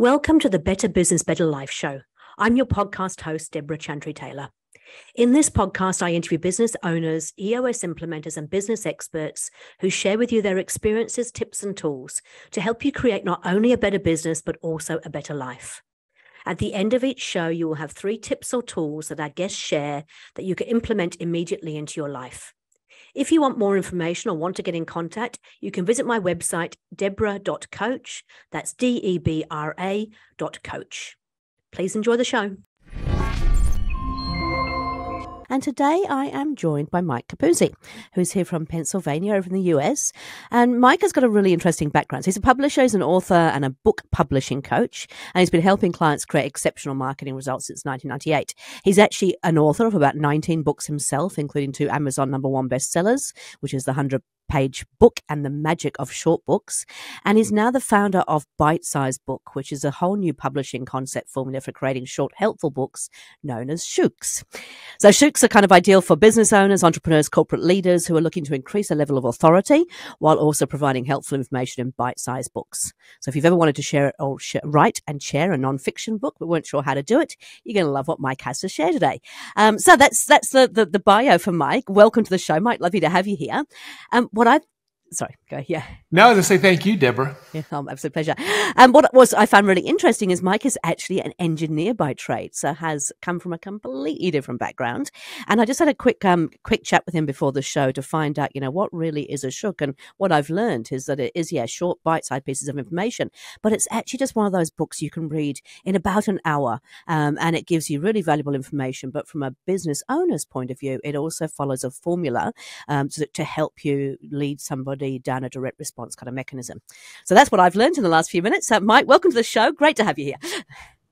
Welcome to the Better Business, Better Life show. I'm your podcast host, Debra Chantry Taylor. In this podcast, I interview business owners, EOS implementers, and business experts who share with you their experiences, tips, and tools to help you create not only a better business, but also a better life. At the end of each show, you will have three tips or tools that our guests share that you can implement immediately into your life. If you want more information or want to get in contact, you can visit my website, debra.coach. That's D E B R A dot coach. Please enjoy the show. And today I am joined by Mike Capuzzi, who's here from Pennsylvania over in the US. And Mike has got a really interesting background. He's a publisher, he's an author, and a book publishing coach. And he's been helping clients create exceptional marketing results since 1998. He's actually an author of about 19 books himself, including two Amazon number one bestsellers, which is the 100 page book and the magic of short books. And is now the founder of Bite Size Book, which is a whole new publishing concept formula for creating short, helpful books known as Shooks. So Shooks are kind of ideal for business owners, entrepreneurs, corporate leaders who are looking to increase a level of authority while also providing helpful information in bite sized books. So if you've ever wanted to share it or write and share a non-fiction book but weren't sure how to do it, you're going to love what Mike has to share today. Um, so that's that's the, the, the bio for Mike. Welcome to the show, Mike. Lovely to have you here. Um, what I sorry, go yeah. No, I was going to say thank you, Debra. Yeah, oh, absolute pleasure. And what was I found really interesting is Mike is actually an engineer by trade, so has come from a completely different background. And I just had a quick um quick chat with him before the show to find out, you know, what really is a shook. And what I've learned is that it is yeah short bite-sized pieces of information, but it's actually just one of those books you can read in about an hour, um, and it gives you really valuable information. But from a business owner's point of view, it also follows a formula um, to, to help you lead somebody down a direct response kind of mechanism. So that's what I've learned in the last few minutes. So, Mike, welcome to the show. Great to have you here.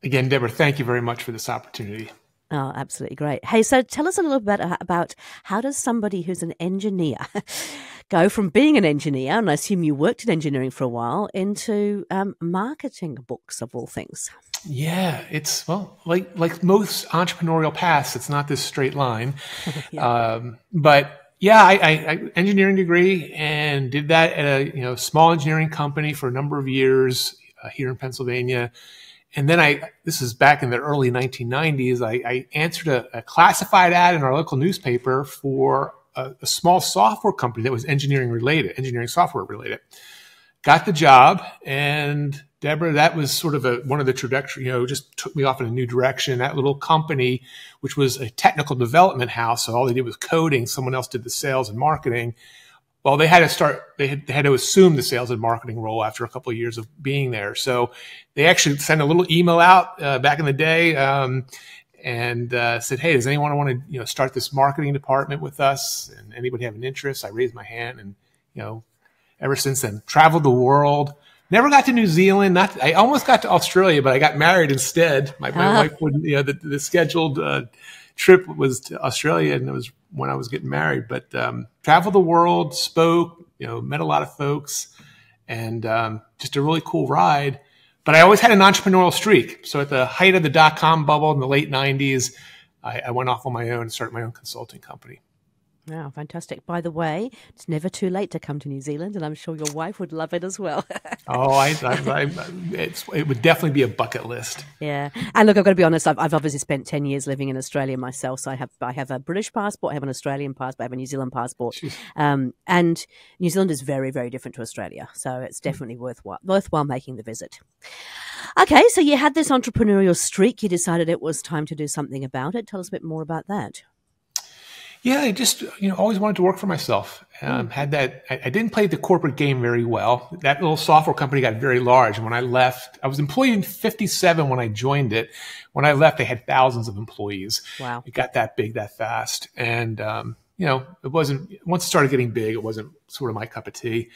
Again, Debra, thank you very much for this opportunity. Oh, absolutely great. Hey, so tell us a little bit about how does somebody who's an engineer go from being an engineer, and I assume you worked in engineering for a while, into um, marketing books of all things? Yeah, it's well, like like most entrepreneurial paths, it's not this straight line. yeah. um, but yeah, I, I, I, engineering degree and did that at a you know small engineering company for a number of years uh, here in Pennsylvania. And then I, this is back in the early 1990s, I, I answered a, a, classified ad in our local newspaper for a, a small software company that was engineering related, engineering software related. Got the job and Debra, that was sort of a, one of the trajectory, you know, just took me off in a new direction. That little company, which was a technical development house, so all they did was coding, someone else did the sales and marketing. Well, they had to start, they had, they had to assume the sales and marketing role after a couple of years of being there. So they actually sent a little email out uh, back in the day um, and uh, said, Hey, does anyone want to, you know, start this marketing department with us? And anybody have an interest? I raised my hand and, you know, ever since then, traveled the world Never got to New Zealand. Not I almost got to Australia, but I got married instead. My, my ah. wife wouldn't. You know, the, the scheduled uh, trip was to Australia, and it was when I was getting married. But um, traveled the world, spoke, you know, met a lot of folks, and um, just a really cool ride. But I always had an entrepreneurial streak. So at the height of the dot com bubble in the late '90s, I, I went off on my own and started my own consulting company. Wow, fantastic. By the way, it's never too late to come to New Zealand, and I'm sure your wife would love it as well. oh, I, I, I it would definitely be a bucket list. Yeah. And look, I've got to be honest, I've, I've, obviously spent 10 years living in Australia myself. So I have, I have a British passport, I have an Australian passport, I have a New Zealand passport. Um, and New Zealand is very, very different to Australia. So it's hmm. definitely worthwhile, worthwhile making the visit. Okay, so you had this entrepreneurial streak. You decided it was time to do something about it. Tell us a bit more about that. Yeah, I just you know always wanted to work for myself. Um, mm. had that. I, I, didn't play the corporate game very well. That little software company got very large, and when I left, I was employed in '57 when I joined it. When I left, they had thousands of employees. Wow! It got that big that fast, and um, you know it wasn't. Once it started getting big, it wasn't sort of my cup of tea.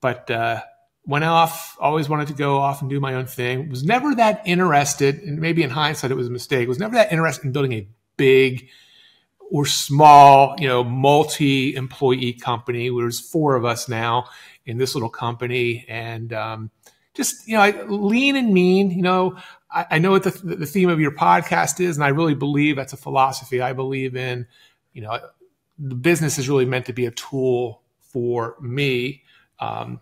But uh, went off. Always wanted to go off and do my own thing. Was never that interested, and maybe in hindsight it was a mistake. Was never that interested in building a big or small, you know, multi employee company. There's four of us now in this little company. And, um, just, you know, I, lean and mean, you know, I, I know what the, the theme of your podcast is, and I really believe that's a philosophy I believe in. You know, the business is really meant to be a tool for me. Um,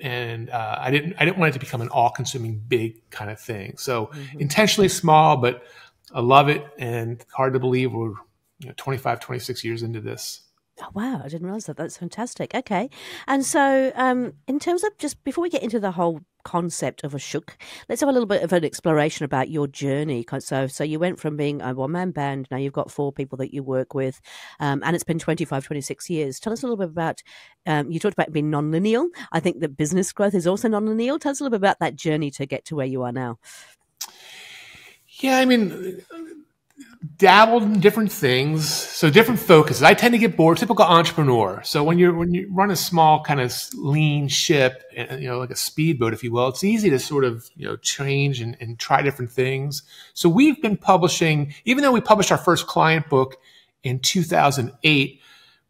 and uh, I didn't I didn't want it to become an all consuming big kind of thing. So mm-hmm. intentionally small, but I love it, and hard to believe we're you know 25, 26 years into this. Oh, wow, I didn't realize that. That's fantastic. Okay. And so, um, in terms of just before we get into the whole concept of a shook, let's have a little bit of an exploration about your journey. So, so you went from being a one man band, now you've got four people that you work with, um, and it's been 25, 26 years. Tell us a little bit about, um, you talked about being non lineal. I think that business growth is also non lineal. Tell us a little bit about that journey to get to where you are now. Yeah, I mean, dabbled in different things, so different focuses. I tend to get bored, typical entrepreneur. So when you're when you run a small kind of lean ship, eh, you know, like a speedboat, if you will, it's easy to sort of you know change and, and try different things. So we've been publishing, even though we published our first client book in 2008,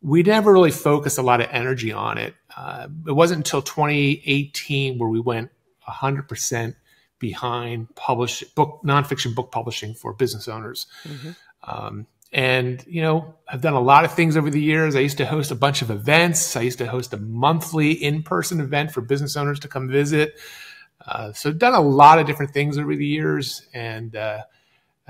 we never really focused a lot of energy on it. Uh, it wasn't until 2018 where we went 100 percent behind publish book nonfiction book publishing for business owners. Mm-hmm. Um, and you know, I've done a lot of things over the years. I used to host a bunch of events. I used to host a monthly in-person event for business owners to come visit. Uh, so I've done a lot of different things over the years, and uh,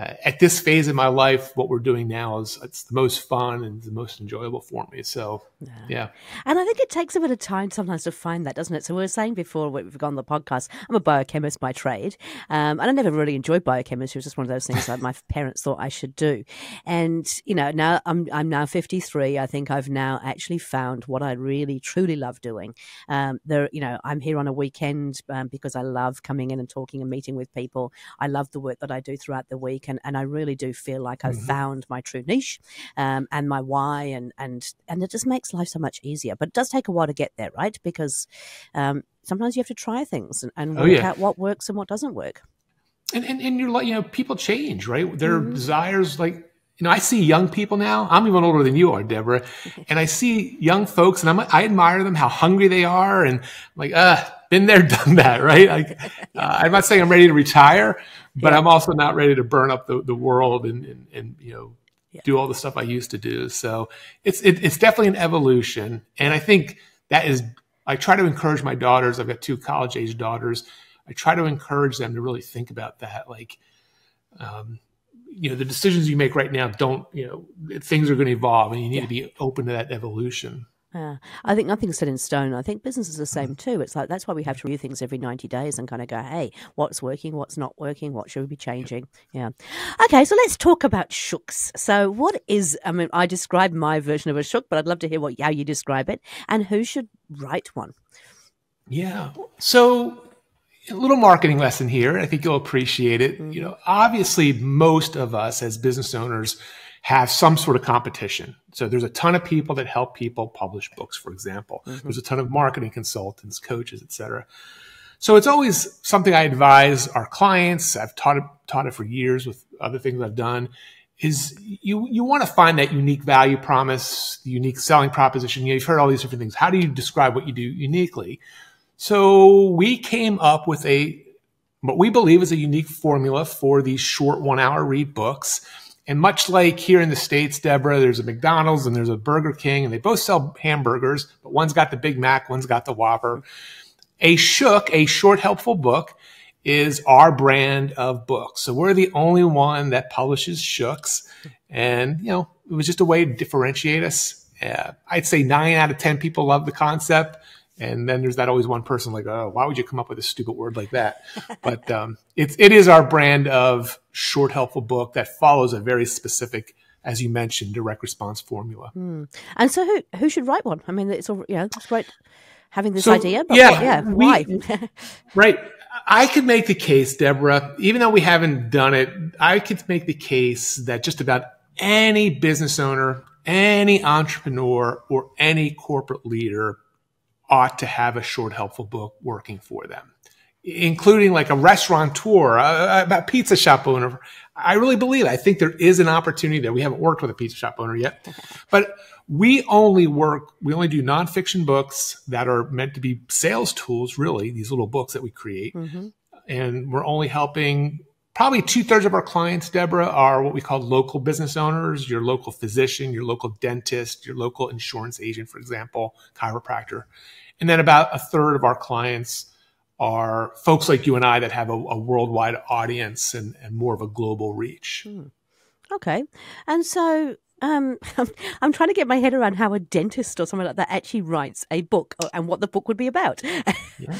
uh, at this phase in my life, what we're doing now is it's the most fun and the most enjoyable for me. So, yeah. yeah. And I think it takes a bit of time sometimes to find that, doesn't it? So we were saying before we've gone on the podcast, I'm a biochemist by trade, um, and I never really enjoyed biochemistry. It was just one of those things that my parents thought I should do. And you know, now I'm I'm now 53. I think I've now actually found what I really truly love doing. Um, there, you know, I'm here on a weekend um, because I love coming in and talking and meeting with people. I love the work that I do throughout the week and, and I really do feel like I've mm-hmm. found my true niche um, and my why, and and and it just makes life so much easier. But it does take a while to get there, right? Because um, sometimes you have to try things and, and oh, work oh, yeah. out what works and what doesn't work. And, and and you're like you know people change, right? Their mm-hmm. desires like you know, I see young people now. I'm even older than you are, Debra, and I see young folks, and I'm, I admire them how hungry they are, and I'm like, uh, been there, done that, right? Like, uh, I'm not saying I'm ready to retire, but yeah. I'm also not ready to burn up the, the world and, and, and you know yeah. do all the stuff I used to do. So it's it, it's definitely an evolution, and I think that is. I try to encourage my daughters. I've got two college age daughters. I try to encourage them to really think about that, like. Um, you know the decisions you make right now don't you know things are going to evolve and you need yeah. to be open to that evolution yeah, I think nothing's set in stone. I think business is the same too. It's like that's why we have to review things every 90 days and kind of go, hey, what's working, what's not working, what should we be changing? Yeah. Okay, so let's talk about shooks. So, what is, I mean, I describe my version of a shook, but I'd love to hear what how you describe it and who should write one. Yeah. So, a little marketing lesson here. I think you'll appreciate it. Mm-hmm. You know, obviously, most of us as business owners, have some sort of competition. So there's a ton of people that help people publish books, for example. Mm-hmm. There's a ton of marketing consultants, coaches, etc. So it's always something I advise our clients. I've taught it, taught it for years with other things I've done. Is you you want to find that unique value promise, the unique selling proposition. You know, you've heard all these different things. How do you describe what you do uniquely? So we came up with a what we believe is a unique formula for these short one hour read books and much like here in the States, Debra, there's a McDonald's and there's a Burger King, and they both sell hamburgers, but one's got the Big Mac, one's got the Whopper. A Shook, a short, helpful book, is our brand of books. So we're the only one that publishes Shooks. And, you know, it was just a way to differentiate us. Uh, I'd say nine out of 10 people love the concept. And then there's that always one person like, oh, why would you come up with a stupid word like that? but um, it, it is our brand of short, helpful book that follows a very specific, as you mentioned, direct response formula. Mm. And so, who who should write one? I mean, it's all you know, it's great having this so, idea, but yeah, yeah, why? right. I could make the case, Debra, even though we haven't done it, I could make the case that just about any business owner, any entrepreneur, or any corporate leader ought to have a short, helpful book working for them, including like a restaurateur, a, a pizza shop owner. I really believe, I think there is an opportunity there. We haven't worked with a pizza shop owner yet, but we only work, we only do nonfiction books that are meant to be sales tools, really, these little books that we create. Mm-hmm. And we're only helping probably two thirds of our clients, Debra, are what we call local business owners, your local physician, your local dentist, your local insurance agent, for example, chiropractor. And then about a third of our clients are folks like you and I that have a, a worldwide audience and, and, more of a global reach. Hmm. Okay. And so um, I'm, trying to get my head around how a dentist or someone like that actually writes a book uh, and what the book would be about. yeah.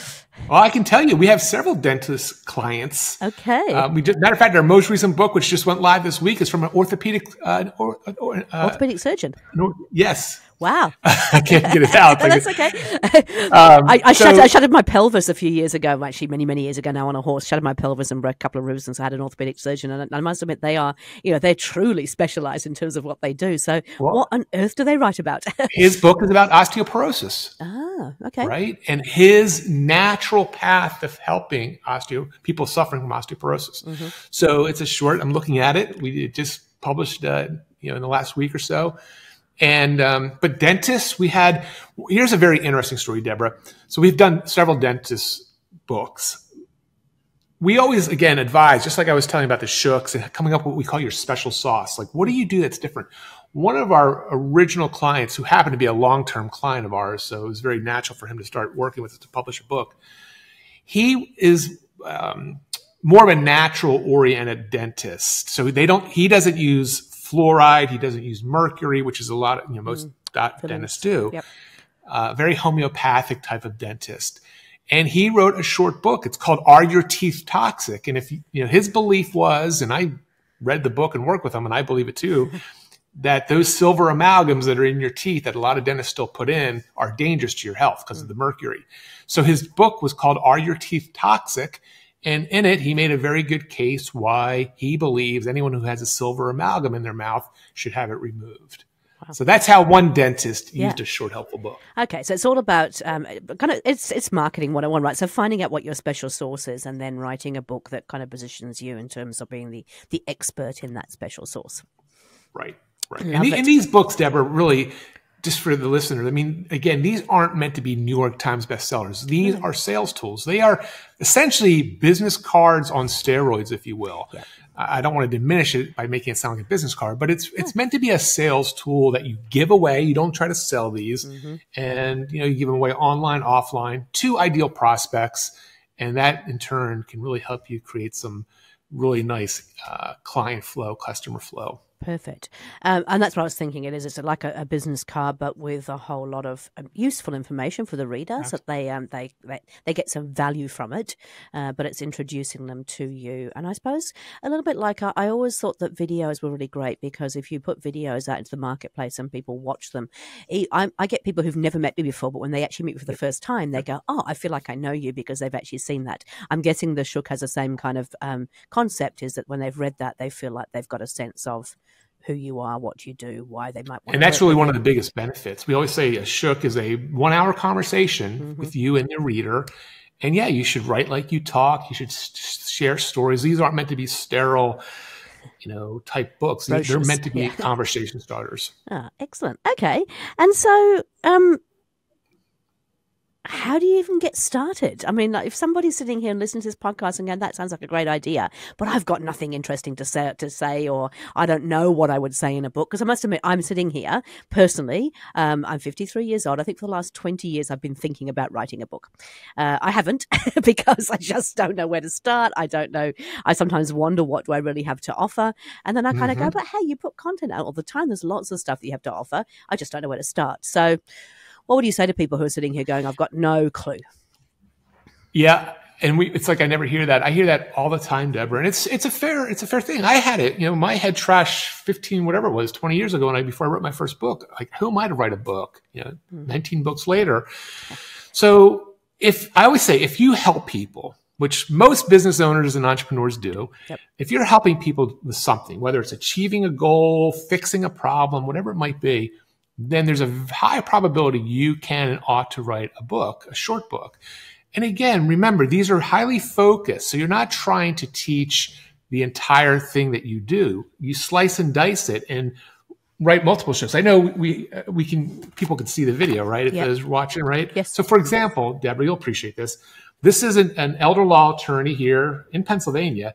Well, I can tell you, we have several dentist clients. Okay. Uh, we just, matter of fact, our most recent book, which just went live this week, is from an orthopedic uh, or, or, uh, orthopedic surgeon. No, yes. Wow. I can't get it out. That's okay. Um, I, I, so, shattered, I, shattered, my pelvis a few years ago, actually, many, many years ago now on a horse. Shattered my pelvis and broke a couple of ribs, and so I had an orthopedic surgeon. And I must admit, they are, you know, they're truly specialized in terms of what they do. So, well, what on earth do they write about? his book is about osteoporosis. Ah, okay. Right? And his natural path of helping osteo people suffering from osteoporosis. Mm-hmm. So, it's a short, I'm looking at it. We just published, uh, you know, in the last week or so and um, but dentists, we had. Here's a very interesting story, Debra. So we've done several dentist books. We always, again, advise, just like I was telling about the shooks and coming up with what we call your special sauce. Like, what do you do that's different? One of our original clients, who happened to be a long-term client of ours, so it was very natural for him to start working with us to publish a book. He is um, more of a natural-oriented dentist, so they don't. He doesn't use fluoride. He doesn't use mercury, which is a lot of, you know, most mm, dentists do. Yep. Uh, very homeopathic type of dentist. And he wrote a short book. It's called Are Your Teeth Toxic? And if you, you know, his belief was, and I read the book and worked with him, and I believe it too, that those silver amalgams that are in your teeth that a lot of dentists still put in are dangerous to your health because mm. of the mercury. So his book was called Are Your Teeth Toxic? And in it, he made a very good case why he believes anyone who has a silver amalgam in their mouth should have it removed. Wow. So that's how one dentist used yeah. a short, helpful book. Okay, so it's all about um, kind of it's it's marketing one on one, right? So finding out what your special sauce is, and then writing a book that kind of positions you in terms of being the the expert in that special sauce. Right, right. And, the, and, these books, Debra, really just for the listeners, I mean, again, these aren't meant to be New York Times bestsellers. These are sales tools. They are essentially business cards on steroids, if you will. Yeah. I don't want to diminish it by making it sound like a business card, but it's it's meant to be a sales tool that you give away. You don't try to sell these, mm-hmm. and you know you give them away online, offline to ideal prospects, and that in turn can really help you create some really nice uh, client flow, customer flow. Perfect. Um, and that's what I was thinking it is. It's like a, a business card, but with a whole lot of um, useful information for the reader so that they, um, they, they, they, get some value from it, uh, but it's introducing them to you. And I suppose a little bit like I, I, always thought that videos were really great because if you put videos out into the marketplace and people watch them, I, I get people who've never met me before, but when they actually meet me for the first time, they go, Oh, I feel like I know you because they've actually seen that. I'm guessing the Shook has the same kind of um, concept is that when they've read that, they feel like they've got a sense of, who you are, what you do, why they might want. And that's really one of the biggest benefits. We always say a shook is a one-hour conversation mm-hmm. with you and the reader. And yeah, you should write like you talk. You should share stories. These aren't meant to be sterile, you know, type books. Brochures. They're meant to be yeah. conversation starters. Ah, excellent. Okay, and so um, how do you even get started? I mean, like, if somebody's sitting here and listening to this podcast and going, "That sounds like a great idea," but I've got nothing interesting to say, to say, or I don't know what I would say in a book, because I must admit, I'm sitting here personally. Um, I'm 53 years old. I think for the last 20 years, I've been thinking about writing a book. Uh, I haven't because I just don't know where to start. I don't know. I sometimes wonder what do I really have to offer, and then I kind of mm-hmm. go, "But hey, you put content out all the time. There's lots of stuff that you have to offer. I just don't know where to start." So what would you say to people who are sitting here going, I've got no clue? Yeah. And we, it's like I never hear that. I hear that all the time, Debra. And it's it's a fair it's a fair thing. I had it, you know, my head trash 15, whatever it was, 20 years ago, and I before I wrote my first book. Like, who am I to write a book? You know, mm-hmm. 19 books later. So if I always say if you help people, which most business owners and entrepreneurs do, yep. if you're helping people with something, whether it's achieving a goal, fixing a problem, whatever it might be, then there's a high probability you can and ought to write a book, a short book. And again, remember, these are highly focused. So you're not trying to teach the entire thing that you do. You slice and dice it and write multiple shows. I know we uh, we can people can see the video, right? If yep. watching, right? Yes. So for example, Debra, you'll appreciate this. This is an, an elder law attorney here in Pennsylvania.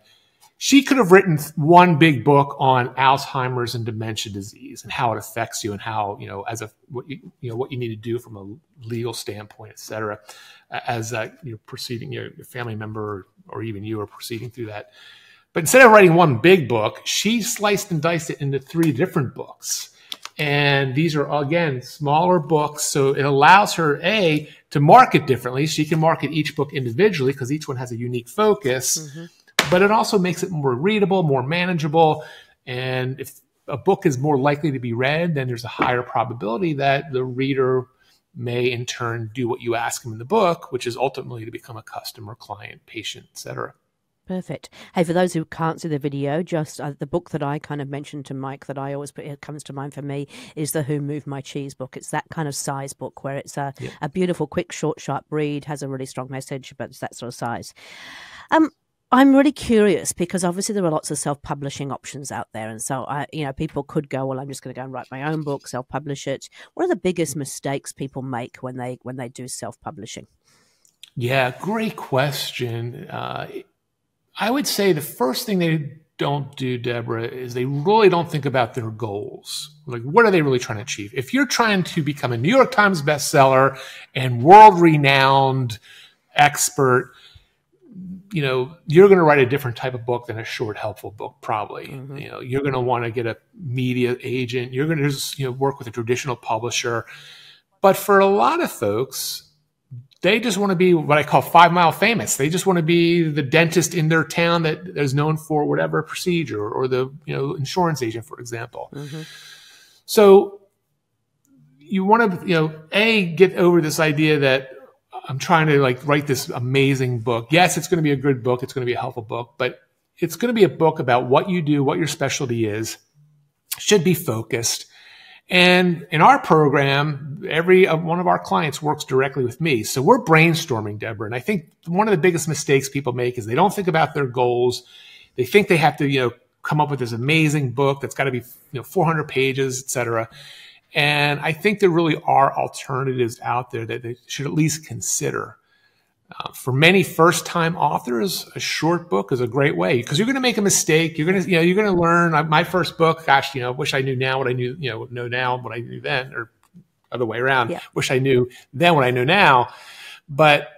She could have written one big book on Alzheimer's and dementia disease and how it affects you and how you know as a what you, you know what you need to do from a legal standpoint, et cetera, as uh, you're proceeding your, your family member or even you are proceeding through that. But instead of writing one big book, she sliced and diced it into three different books. And these are again smaller books, so it allows her a to market differently. She can market each book individually because each one has a unique focus. Mm-hmm but it also makes it more readable, more manageable. And if a book is more likely to be read, then there's a higher probability that the reader may in turn do what you ask them in the book, which is ultimately to become a customer, client, patient, etc. Perfect. Hey, for those who can't see the video, just uh, the book that I kind of mentioned to Mike that I always put it comes to mind for me is the Who Moved My Cheese book. It's that kind of size book where it's a, yeah. a beautiful, quick, short, sharp read, has a really strong message, but it's that sort of size. Um, I'm really curious because obviously there are lots of self-publishing options out there, and so I, you know, people could go, well, I'm just going to go and write my own book, self-publish it. What are the biggest mistakes people make when they when they do self-publishing? Yeah, great question. Uh, I would say the first thing they don't do, Debra, is they really don't think about their goals. Like, what are they really trying to achieve? If you're trying to become a New York Times bestseller and world-renowned expert you know, you're going to write a different type of book than a short, helpful book, probably. Mm-hmm. You know, you're going to want to get a media agent. You're going to just, you know, work with a traditional publisher. But for a lot of folks, they just want to be what I call five mile famous. They just want to be the dentist in their town that is known for whatever procedure or the, you know, insurance agent, for example. Mm-hmm. So you want to, you know, A, get over this idea that I'm trying to like write this amazing book. Yes, it's going to be a good book. It's going to be a helpful book, but it's going to be a book about what you do, what your specialty is, should be focused. And in our program, every uh, one of our clients works directly with me. So we're brainstorming, Debra. And I think one of the biggest mistakes people make is they don't think about their goals. They think they have to, you know, come up with this amazing book that's got to be, you know, 400 pages, et cetera. And I think there really are alternatives out there that they should at least consider. Uh, for many first-time authors, a short book is a great way because you're going to make a mistake. You're going to, you know, you're going to learn. Uh, my first book, gosh, you know, wish I knew now what I knew, you know, know now what I knew then, or other way around. Yeah. Wish I knew then what I know now. But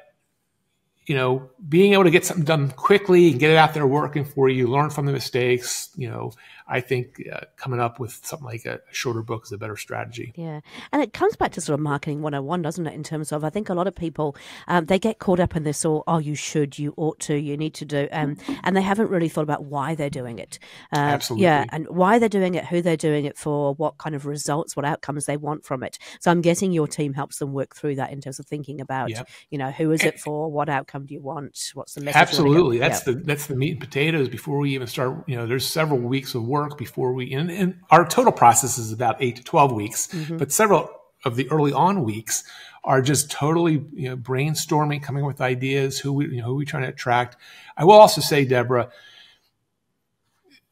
you know, being able to get something done quickly and get it out there working for you, learn from the mistakes, you know, I think uh, coming up with something like a, a, shorter book is a better strategy. Yeah. And it comes back to sort of marketing 101, doesn't it? In terms of, I think a lot of people, um, they get caught up in this all, oh, you should, you ought to, you need to do, um, and they haven't really thought about why they're doing it. Uh, Absolutely. Yeah. And why they're doing it, who they're doing it for, what kind of results, what outcomes they want from it. So I'm guessing your team helps them work through that in terms of thinking about, yep. you know, who is it for? What outcome do you want? What's the message? Absolutely. That's the, that's the meat and potatoes before we even start, you know, there's several weeks of work work before we, and, and our total process is about eight to 12 weeks, mm-hmm. but several of the early on weeks are just totally you know, brainstorming, coming with ideas, who we, you know, who we trying to attract. I will also say, Debra,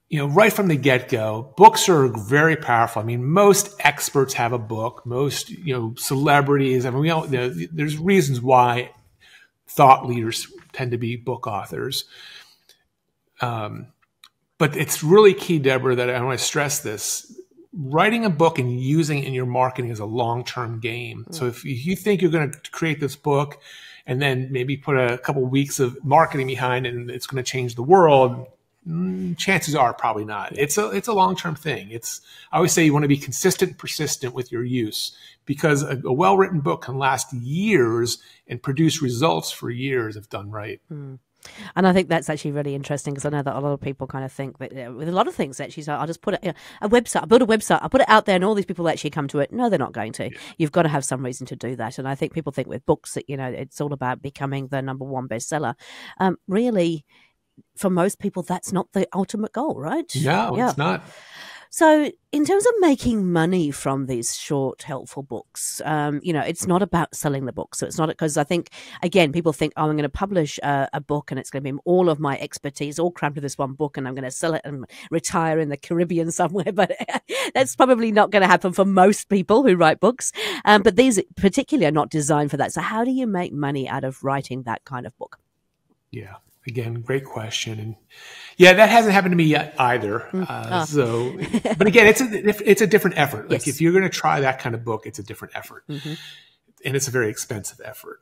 you know, right from the get go, books are very powerful. I mean, most experts have a book. Most, you know, celebrities. I mean, we all, you know, there's reasons why thought leaders tend to be book authors. Um, but it's really key, Debra, that I want to stress this. Writing a book and using it in your marketing is a long term game. Mm. So if you think you're going to create this book and then maybe put a couple weeks of marketing behind it and it's going to change the world, mm, chances are probably not. It's a it's a long term thing. It's I always say you want to be consistent, persistent with your use because a, a well written book can last years and produce results for years if done right. Mm. And I think that's actually really interesting because I know that a lot of people kind of think that with a lot of things actually, so I'll just put it, you know, a website, I build a website, I put it out there and all these people actually come to it. No, they're not going to. Yeah. You've got to have some reason to do that. And I think people think with books that, you know, it's all about becoming the number one bestseller. Um, really, for most people, that's not the ultimate goal, right? Yeah, yeah. it's not. So, in terms of making money from these short, helpful books, um, you know, it's not about selling the book. So, it's not because I think, again, people think, oh, I'm going to publish a, a book and it's going to be all of my expertise all crammed into this one book and I'm going to sell it and retire in the Caribbean somewhere. But that's probably not going to happen for most people who write books. Um, but these particularly are not designed for that. So, how do you make money out of writing that kind of book? Yeah. Again, great question. And yeah, that hasn't happened to me yet either. Mm. Uh, Oh. So, but again, it's a it's a different effort. Like Yes. if you're going to try that kind of book, it's a different effort, Mhm. and it's a very expensive effort,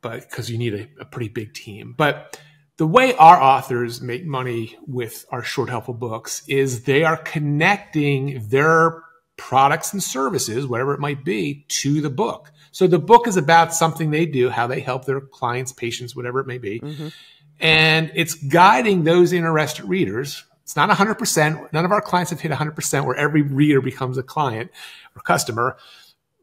but because you need a, a pretty big team. But the way our authors make money with our short helpful books is they are connecting their products and services, whatever it might be, to the book. So the book is about something they do, how they help their clients, patients, whatever it may be. Mhm. And it's guiding those interested readers. It's not 100%. None of our clients have hit 100% where every reader becomes a client or customer.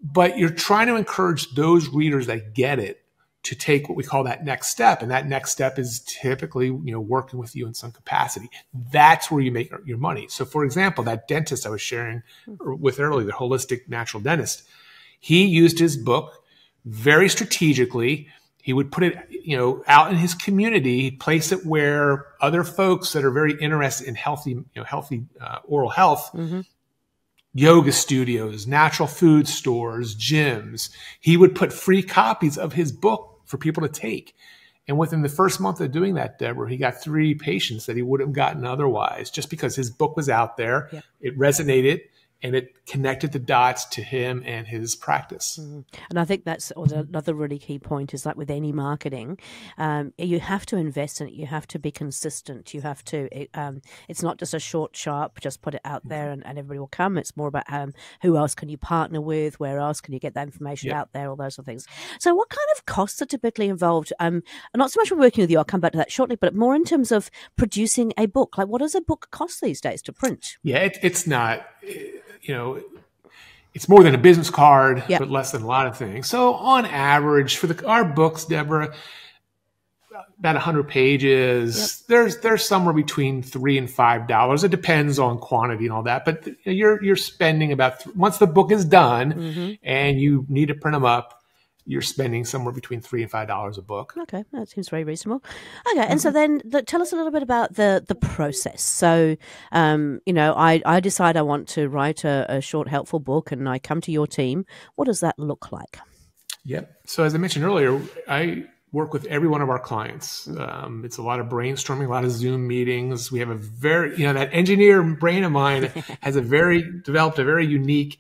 But you're trying to encourage those readers that get it to take what we call that next step. And that next step is typically, you know, working with you in some capacity. That's where you make your money. So for example, that dentist I was sharing with earlier, the holistic natural dentist, he used his book very strategically. He would put it, you know, out in his community, he'd place it where other folks that are very interested in healthy, you know, healthy uh, oral health Mhm. yoga studios, natural food stores, gyms. He would put free copies of his book for people to take. And within the first month of doing that, Debra, he got three patients that he wouldn't have gotten otherwise just because his book was out there. Yeah. It resonated and it connected the dots to him and his practice. And I think that's another really key point is like with any marketing, um, you have to invest in it. You have to be consistent. You have to, it, um, it's not just a short, sharp, just put it out there and, and everybody will come. It's more about um, who else can you partner with? Where else can you get that information Yeah. out there? All those sort of things. So, what kind of costs are typically involved? Um, not so much with working with you, I'll come back to that shortly, but more in terms of producing a book. Like, what does a book cost these days to print? Yeah, it, it's not, eh, you know, it's more than a business card, Yep. but less than a lot of things. So on average, for the our books, Debra, about 100 pages. There's there's somewhere between three and five dollars. It depends on quantity and all that. But you're you're spending about th- once the book is done Mm-hmm. and you need to print them up, you're spending somewhere between three and five dollars a book. Okay, that seems very reasonable. Okay, and so then the, tell us a little bit about the the process. So, um, you know, I I decide I want to write a, a short, helpful book, and I come to your team. What does that look like? Yep. So as I mentioned earlier, I work with every one of our clients. Um, it's a lot of brainstorming, a lot of Zoom meetings. We have a very, you know, that engineer brain of mine has a very developed a very unique,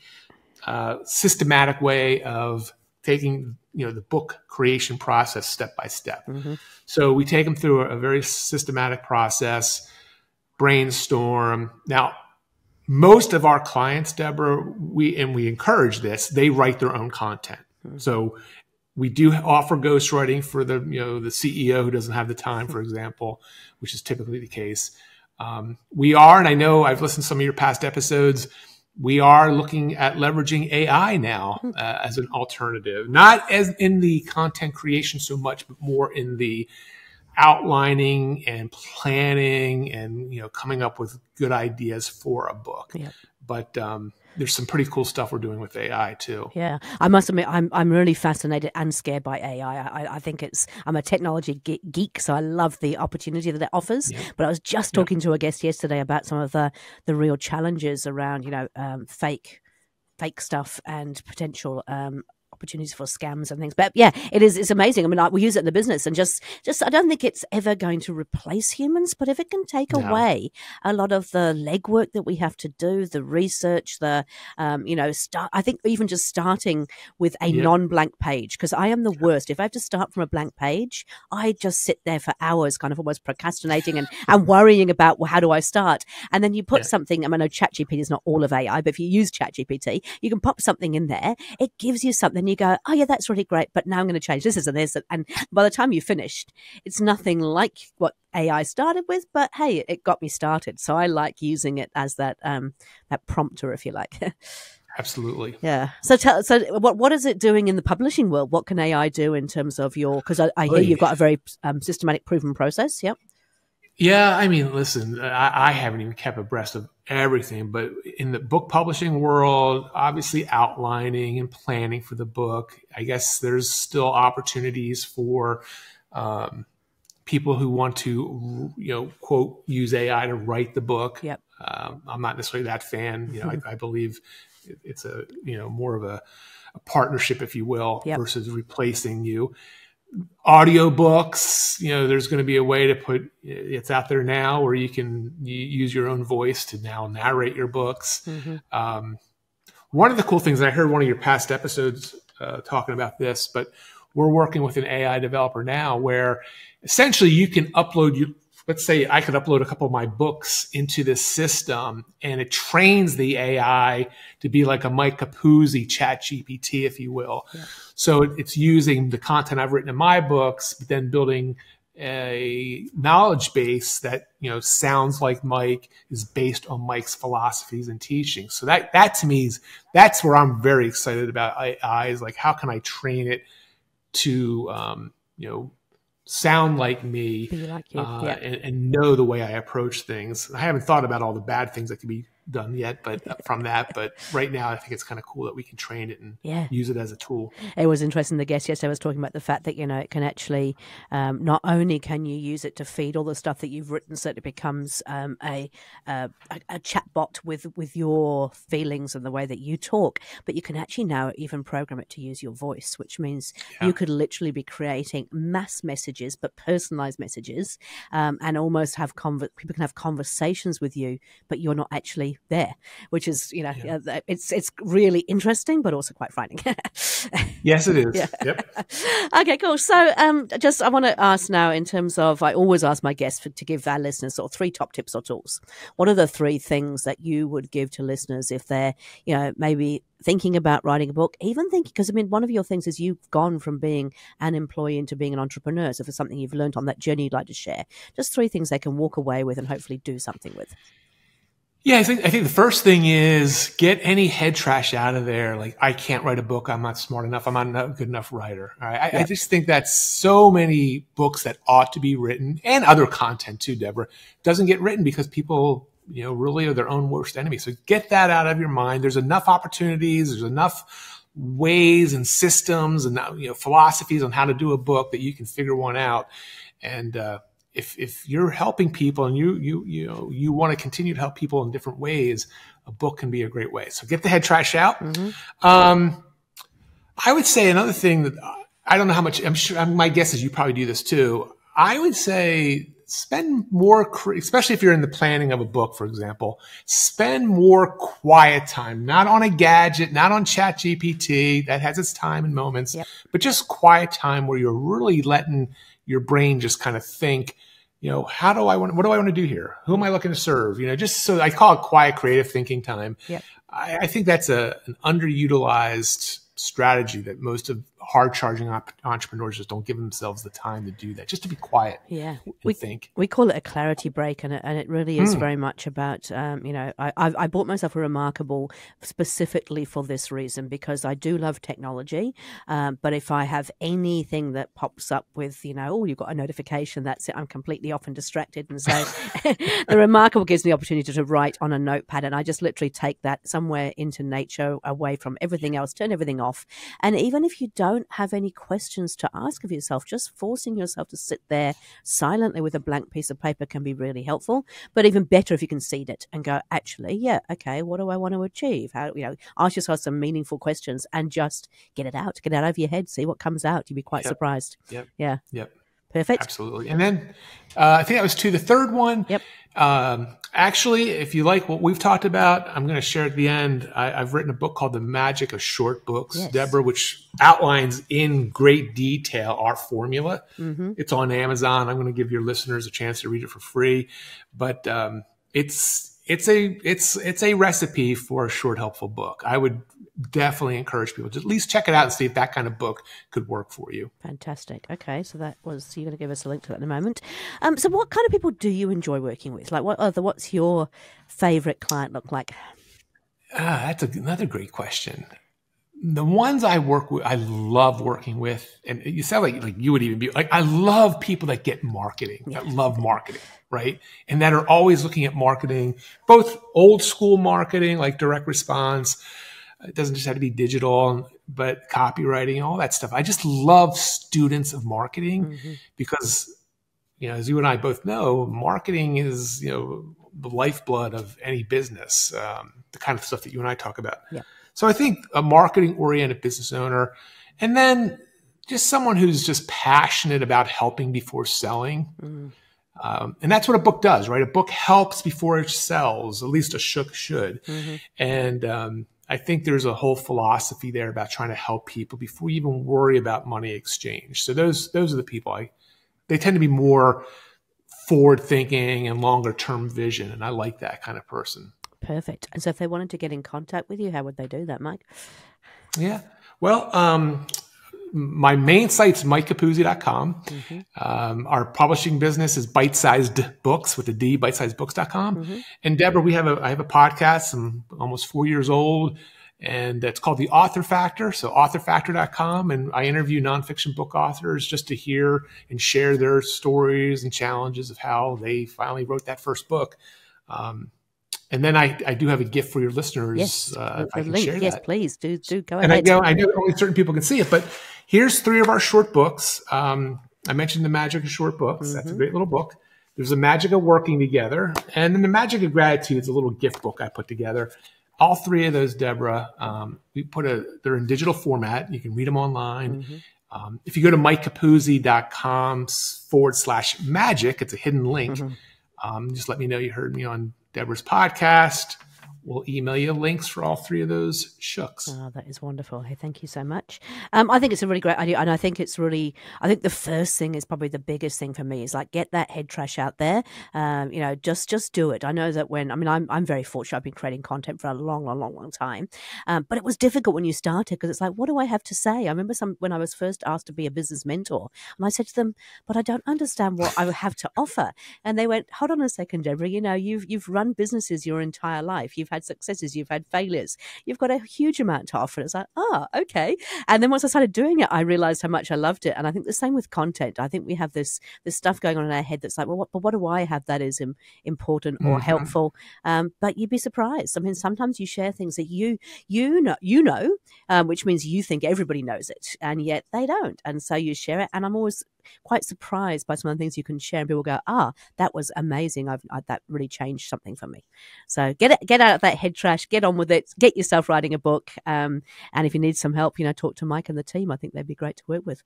uh, systematic way of taking, you know, the book creation process step by step. So we take them through a, a very systematic process, brainstorm. Now, most of our clients, Debra, we and we encourage this. They write their own content. So we do offer ghostwriting for the you know the CEO who doesn't have the time, for example, which is typically the case. Um, we are, and I know I've listened to some of your past episodes. We are looking at leveraging AI now uh, as an alternative, not as in the content creation so much, but more in the outlining and planning and you know coming up with good ideas for a book. Yep. But um, there's some pretty cool stuff we're doing with AI too. Yeah, I must admit, I'm I'm really fascinated and scared by AI. I, I think it's I'm a technology geek, so I love the opportunity that it offers. But I was just talking to a guest yesterday about some of the the real challenges around you know um, fake fake stuff and potential um, opportunities for scams and things. But yeah, it is. It's amazing. I mean, I, we use it in the business, and just, just, I don't think it's ever going to replace humans. But if it can take No. away a lot of the legwork that we have to do, the research, the, um, you know, start. I think even just starting with a Yep. non-blank page, because I am the worst. If I have to start from a blank page, I just sit there for hours, kind of almost procrastinating and and worrying about well, how do I start. And then you put Yeah. something. I mean, I know ChatGPT is not all of AI, but if you use ChatGPT, you can pop something in there. It gives you something. You go, oh yeah, that's really great, but now I'm going to change this and this. And by the time you finished, it's nothing like what AI started with. But hey, it got me started. So I like using it as that um that prompter, if you like. Absolutely. yeah. So tell. So what what is it doing in the publishing world? What can AI do in terms of your? Because I, I hear you've got a very um, systematic, proven process. Yep. Yeah, I mean, listen, I, I haven't even kept abreast of everything, but in the book publishing world, obviously outlining and planning for the book, I guess there's still opportunities for um, people who want to, you know, quote, use AI to write the book. Yep. Um, I'm not necessarily that fan. You know, I, I believe it's a, you know, more of a, a partnership, if you will, Yep. versus replacing you audiobooks you know there's going to be a way to put it's out there now where you can use your own voice to now narrate your books mm-hmm. um, one of the cool things i heard one of your past episodes uh, talking about this but we're working with an ai developer now where essentially you can upload let's say I could upload a couple of my books into this system and it trains the AI to be like a Mike Capuzzi chat GPT, if you will. Yeah. So it's using the content I've written in my books, but then building a knowledge base that, you know, sounds like Mike is based on Mike's philosophies and teachings. So that, that to me is, that's where I'm very excited about AI is like, how can I train it to, um, you know, sound like me like uh, yeah. and, and, know the way I approach things. I haven't thought about all the bad things that could be done yet, but from that, but right now I think it's kind of cool that we can train it and yeah. use it as a tool. It was interesting. The guest yesterday was talking about the fact that you know it can actually um, not only can you use it to feed all the stuff that you've written, so that it becomes um, a, a a chat bot with with your feelings and the way that you talk, but you can actually now even program it to use your voice, which means yeah. you could literally be creating mass messages, but personalized messages, um, and almost have conver- people can have conversations with you, but you're not actually there, which is you know yeah. uh, it's it's really interesting, but also quite frightening. yes, it is. Yeah. Yep. okay, cool. So, um, just I want to ask now in terms of I always ask my guests for, to give our listeners sort of three top tips or tools. What are the three things that you would give to listeners if they're you know maybe thinking about writing a book, even thinking, because I mean, one of your things is you've gone from being an employee into being an entrepreneur. So, for something you've learned on that journey you'd like to share, just three things they can walk away with and hopefully do something with. Yeah, I think I think the first thing is get any head trash out of there. Like I can't write a book. I'm not smart enough. I'm not a good enough writer. I, yeah. I, just think that so many books that ought to be written and other content too, Debra, doesn't get written because people, you know, really are their own worst enemy. So get that out of your mind. There's enough opportunities. There's enough ways and systems and you know philosophies on how to do a book that you can figure one out. And uh, if if you're helping people and you you you know you want to continue to help people in different ways, a book can be a great way. So get the head trash out. Mm-hmm. Um, I would say another thing that I don't know how much I'm sure my guess is you probably do this too. I would say spend more, especially if you're in the planning of a book, for example, spend more quiet time, not on a gadget, not on chat GPT that has its time and moments, yep. but just quiet time where you're really letting your brain just kind of think, you know, how do I want, what do I want to do here? Who am I looking to serve? You know, just so I call it quiet creative thinking time. Yep. I, I think that's a, an underutilized strategy that most of hard charging op- entrepreneurs just don't give themselves the time to do that, just to be quiet. Yeah, we think we call it a clarity break, and it, and it really is mm. very much about um, you know I, I, I bought myself a remarkable specifically for this reason because I do love technology, um, but if I have anything that pops up with you know oh you've got a notification that's it I'm completely off and distracted, and so the remarkable gives me the opportunity to write on a notepad, and I just literally take that somewhere into nature away from everything else, turn everything off, and even if you don't don't have any questions to ask of yourself, just forcing yourself to sit there silently with a blank piece of paper can be really helpful. But even better if you can seed it and go, actually, yeah, okay, what do I want to achieve? How, you know, ask yourself some meaningful questions and just get it out, get it out of your head, see what comes out. You'd be quite yep. surprised. Yep. Yeah. Yep. Perfect. Absolutely. And then uh, I think that was to The third one. Yep. Um, actually, if you like what we've talked about, I'm going to share at the end. I, have written a book called The Magic of Short Books, yes. Debra, which outlines in great detail our formula. Mm-hmm. It's on Amazon. I'm going to give your listeners a chance to read it for free, but um, it's it's a it's it's a recipe for a short helpful book. I would definitely encourage people to at least check it out and see if that kind of book could work for you. Fantastic. Okay, so that was you're going to give us a link to that in a moment. Um, so what kind of people do you enjoy working with? Like, what other? What's your favorite client look like? Ah, that's a, another great question. The ones I work with, I love working with, and you sound like like you would even be like, I love people that get marketing, that love marketing, right? And that are always looking at marketing, both old school marketing like direct response it doesn't just have to be digital, but copywriting, all that stuff. I just love students of marketing mm-hmm. because, you know, as you and I both know, marketing is, you know, the lifeblood of any business, um, the kind of stuff that you and I talk about. Yeah. So I think a marketing oriented business owner, and then just someone who's just passionate about helping before selling. Mm. Um, and that's what a book does, right? A book helps before it sells. At least a shook should. Mm-hmm. And um, I think there's a whole philosophy there about trying to help people before you even worry about money exchange. So those those are the people I. They tend to be more forward thinking and longer term vision, and I like that kind of person. Perfect. And so, if they wanted to get in contact with you, how would they do that, Mike? Yeah. Well, um, my main site's mikecapuzzi.com. Mm-hmm. Um, our publishing business is bite sized books with a D, bitesizedbooks.com. Mm-hmm. And Debra, we have a, I have a podcast. I'm almost four years old and it's called the author factor. So authorfactor.com. And I interview nonfiction book authors just to hear and share their stories and challenges of how they finally wrote that first book. Um, and then I, I do have a gift for your listeners. Yes, uh, I can link. share yes, that. please do do go and ahead. And I know I know only certain people can see it, but here's three of our short books. Um, I mentioned the magic of short books. Mm-hmm. That's a mm-hmm. great little book. There's a magic of working together, and then the magic of gratitude is a little gift book I put together. All three of those, Debra, um, we put a. They're in digital format. You can read them online. Mm-hmm. Um, if you go to mikecapuzzi.com forward slash magic, it's a hidden link. Mm-hmm. Um, just let me know you heard me on Debra's podcast. We'll email you links for all three of those shooks. Oh, that is wonderful. Hey, thank you so much. Um, I think it's a really great idea, and I think it's really. I think the first thing is probably the biggest thing for me is like get that head trash out there. Um, you know, just just do it. I know that when I mean I'm I'm very fortunate. I've been creating content for a long, long, long, long time, um, but it was difficult when you started because it's like, what do I have to say? I remember some when I was first asked to be a business mentor, and I said to them, but I don't understand what I have to offer, and they went, hold on a second, Debra. You know, you've you've run businesses your entire life. You've had successes, you've had failures, you've got a huge amount to offer. It's like, oh, okay. And then once I started doing it, I realized how much I loved it. And I think the same with content. I think we have this this stuff going on in our head that's like, well, what, but what do I have that is important or mm-hmm. helpful? Um, but you'd be surprised. I mean, sometimes you share things that you you know you know, um, which means you think everybody knows it, and yet they don't. And so you share it. And I'm always quite surprised by some of the things you can share, and people go, "Ah, that was amazing! I've I, that really changed something for me." So get it, get out of that head trash, get on with it, get yourself writing a book, um, and if you need some help, you know, talk to Mike and the team. I think they'd be great to work with.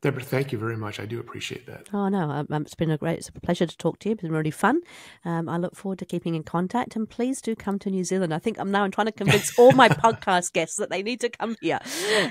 Debra, thank you very much. I do appreciate that. Oh no, um, um, it's been a great, it's a pleasure to talk to you. It's been really fun. Um, I look forward to keeping in contact, and please do come to New Zealand. I think I'm now I'm trying to convince all my podcast guests that they need to come here.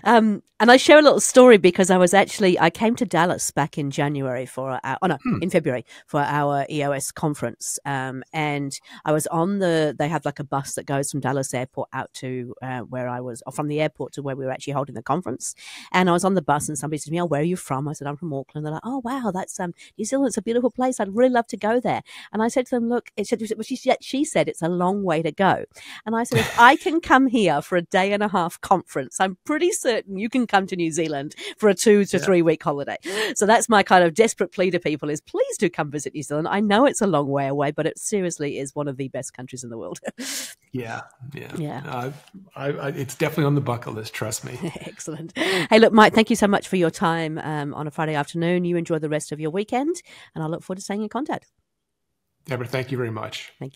Um, and I share a little story because I was actually I came to Dallas back in January for our, oh no, hmm. in February for our EOS conference, um, and I was on the they have like a bus that goes from Dallas Airport out to uh, where I was, or from the airport to where we were actually holding the conference, and I was on the bus, and somebody said to me, "Oh, where are you?" From? I said, I'm from Auckland. They're like, oh, wow, that's um, New Zealand. It's a beautiful place. I'd really love to go there. And I said to them, look, it, she, she said it's a long way to go. And I said, if I can come here for a day and a half conference, I'm pretty certain you can come to New Zealand for a two to yeah. three week holiday. So that's my kind of desperate plea to people is please do come visit New Zealand. I know it's a long way away, but it seriously is one of the best countries in the world. yeah. Yeah. Yeah. Uh, I, I, it's definitely on the bucket list. Trust me. Excellent. Hey, look, Mike, thank you so much for your time um, on a Friday afternoon. You enjoy the rest of your weekend, and I look forward to staying in contact. Debra, thank you very much. Thank you.